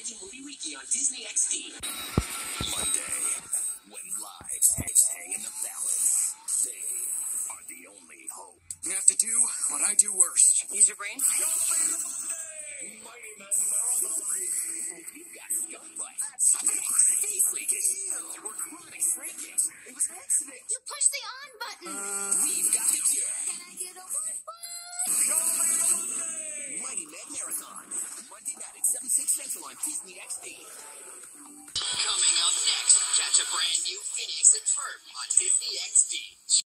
Disney XD. Monday, when lives hang in the balance, they are the only hope. You have to do what I do worst. Use your brain. Mighty Med Marathon. You've got skunk butt. Face leakage. Or chronic shrinkage. It was an accident. You push the on button. Uh. We've got the cure. Can I get a one Mighty Med Marathon. At 7, 6 Central on Disney XD. Coming up next, catch a brand new Phineas and Ferb on Disney XD.